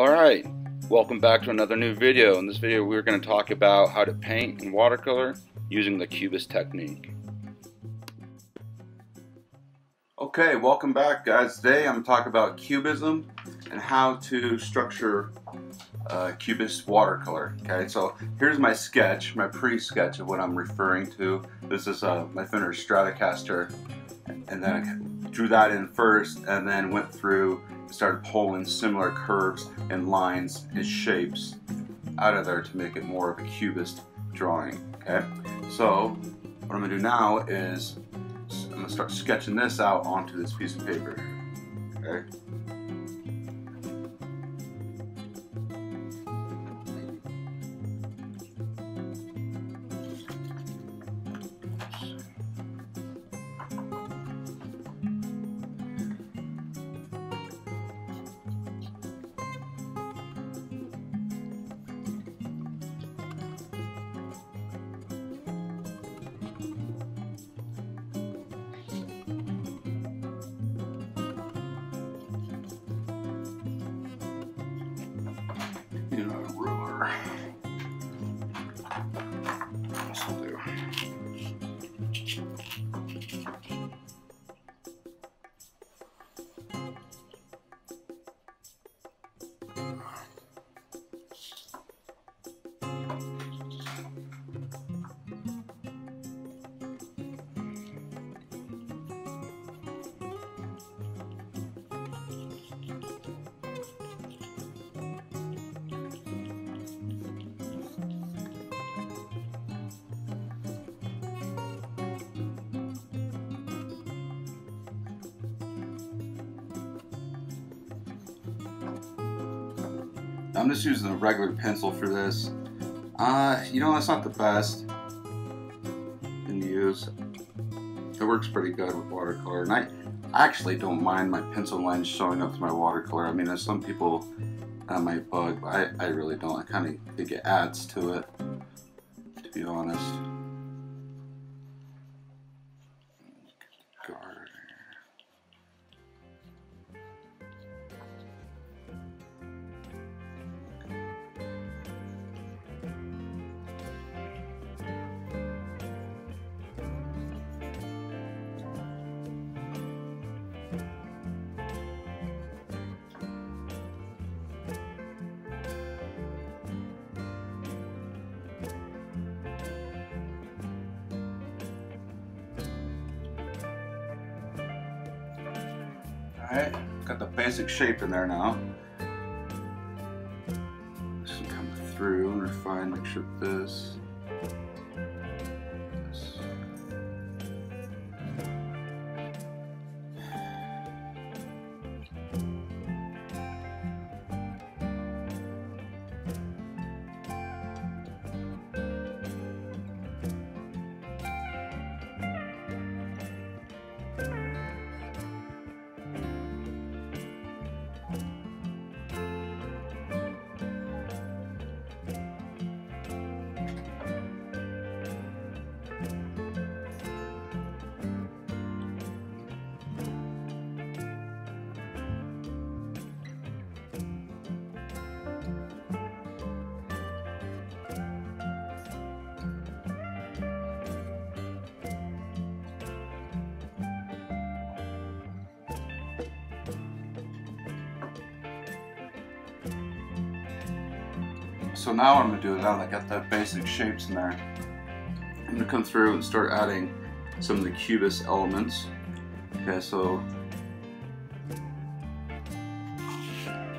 Alright, welcome back to another new video. In this video we're going to talk about how to paint in watercolor using the Cubist technique. Okay, welcome back guys. Today I'm going to talk about cubism and how to structure uh, Cubist watercolor. Okay, so here's my sketch, my pre-sketch of what I'm referring to. This is uh, my Fender Stratocaster and then I drew that in first and then went through started pulling similar curves and lines and shapes out of there to make it more of a cubist drawing. Okay, so what I'm gonna do now is I'm gonna start sketching this out onto this piece of paper. Okay. I'm just using a regular pencil for this. Uh, you know, that's not the best in use. It works pretty good with watercolor. And I actually don't mind my pencil lines showing up to my watercolor. I mean, there's some people that might bug, but I, I really don't. I kind of think it adds to it, to be honest. The basic shape in there now. Just come through and refine, make sure this So now what I'm to do now that I got the basic shapes in there, I'm to come through and start adding some of the cubist elements. Okay, so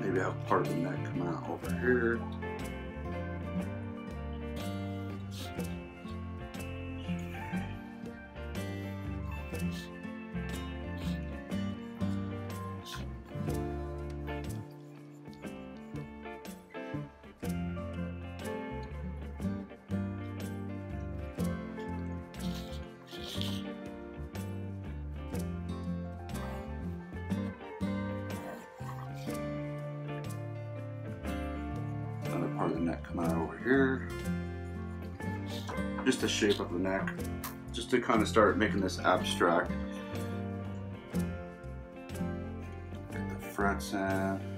maybe I have part of the neck coming out over here. part neck coming out over here. Just the shape of the neck, just to kind of start making this abstract. Get the frets in.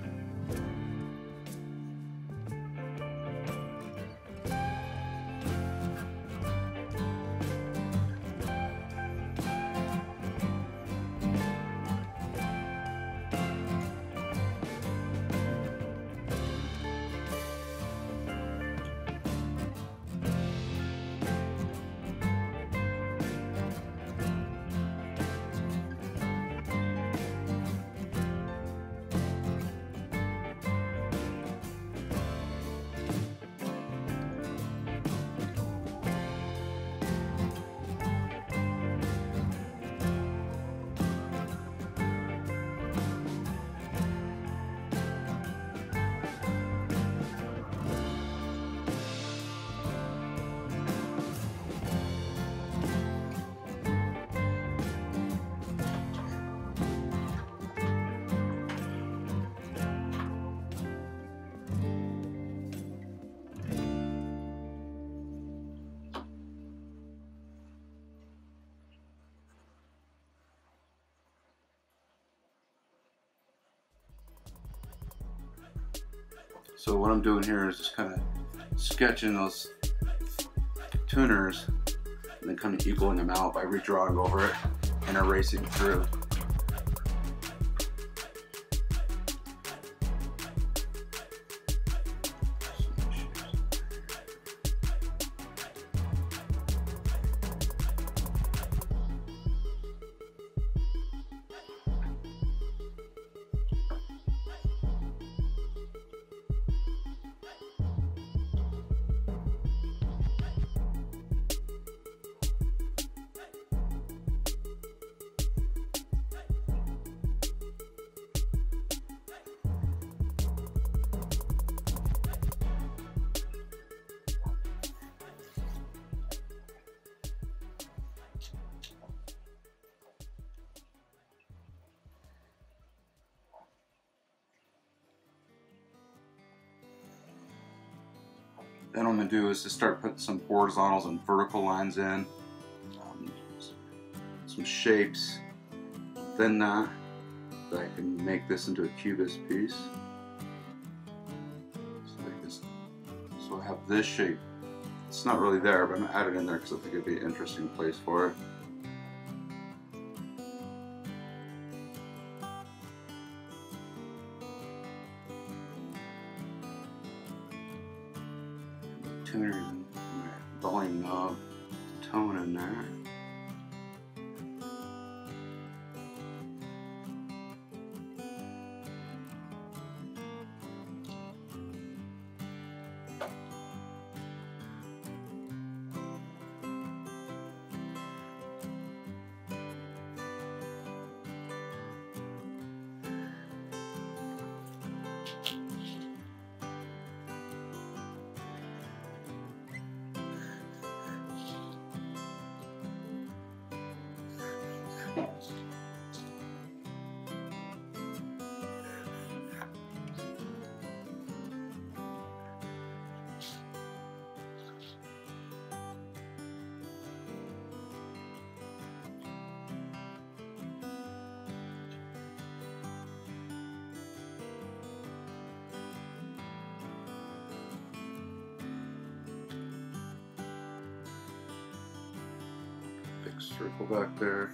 So what I'm doing here is just kind of sketching those tuners and then kind of equaling them out by redrawing over it and erasing through. Then I'm going to do is to start putting some horizontals and vertical lines in, um, some shapes, then that, that I can make this into a cubist piece. So I, just, so I have this shape. It's not really there, but I'm going to add it in there because I think it'd be an interesting place for it. Circle back there.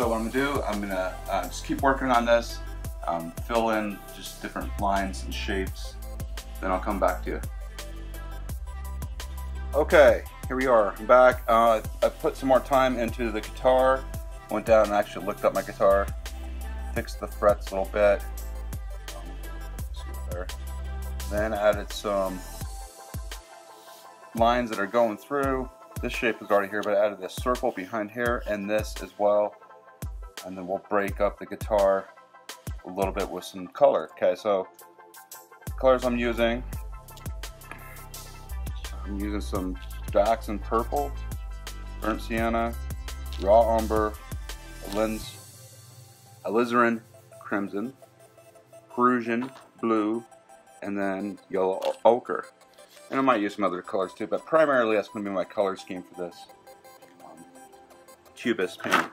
So what I'm gonna do, I'm gonna uh, just keep working on this, um, fill in just different lines and shapes, then I'll come back to you. Okay, here we are, I'm back. Uh, I put some more time into the guitar, went down and actually looked up my guitar, fixed the frets a little bit, there. then added some lines that are going through. This shape is already here, but I added this circle behind here and this as well and then we'll break up the guitar a little bit with some color. Okay, so colors I'm using, I'm using some Jackson Purple, Burnt Sienna, Raw Umber, Aliz Alizarin Crimson, Prussian Blue, and then Yellow Ochre. And I might use some other colors too, but primarily that's going to be my color scheme for this um, cubist paint.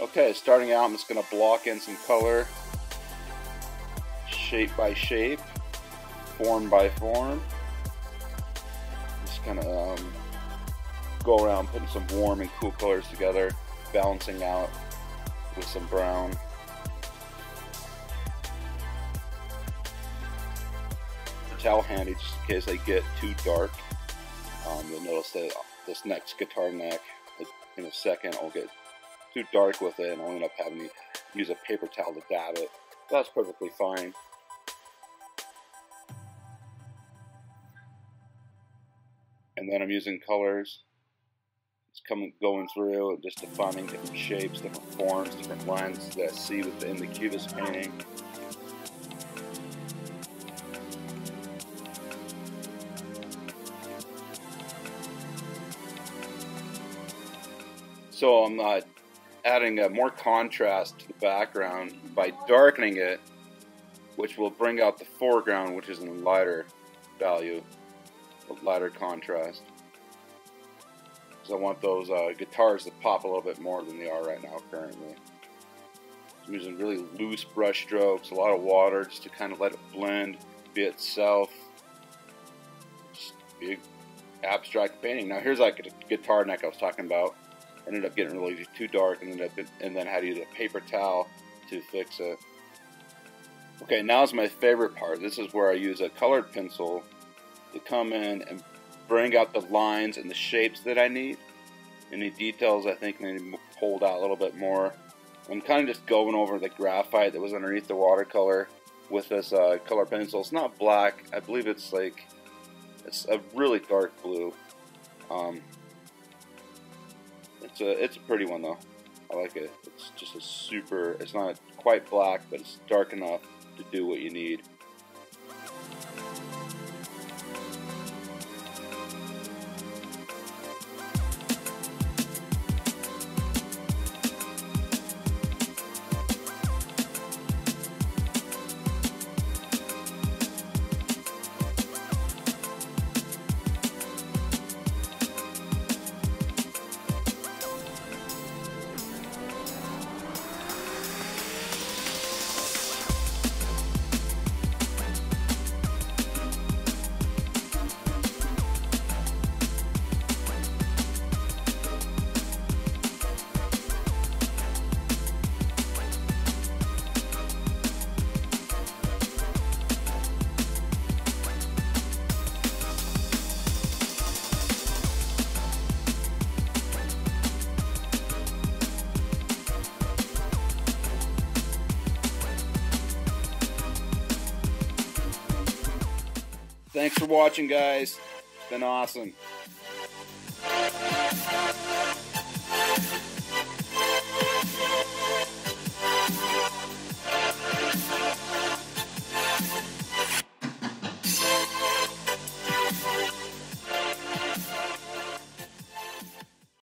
Okay, starting out, I'm just going to block in some color, shape by shape, form by form. Just kind of um, go around putting some warm and cool colors together, balancing out with some brown. Towel handy just in case they get too dark. Um, you'll notice that this next guitar neck in a second will get too dark with it and I'll end up having to use a paper towel to dab it. That's perfectly fine. And then I'm using colors It's coming, going through and just defining different shapes, different forms, different lines that I see within the Cubist painting. So I'm uh, adding more contrast to the background by darkening it, which will bring out the foreground, which is in a lighter value, a lighter contrast. Because I want those uh, guitars to pop a little bit more than they are right now currently. I'm using really loose brush strokes, a lot of water just to kind of let it blend, be itself. Just abstract painting. Now here's like a guitar neck I was talking about ended up getting really too dark and ended up and then had to use a paper towel to fix it. Okay, now is my favorite part. This is where I use a colored pencil to come in and bring out the lines and the shapes that I need. Any details I think need to be pulled out a little bit more. I'm kind of just going over the graphite that was underneath the watercolor with this uh, color pencil. It's not black. I believe it's like it's a really dark blue. Um, it's a it's a pretty one though. I like it. It's just a super. It's not quite black, but it's dark enough to do what you need. Thanks for watching, guys. It's been awesome.